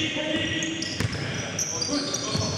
Ten, nine, eight,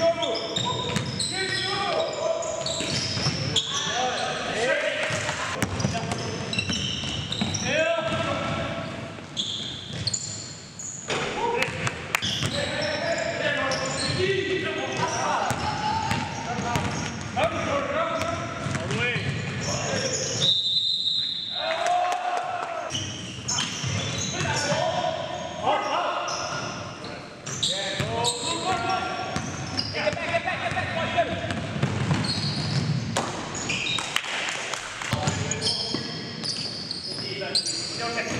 Vamos! Okay.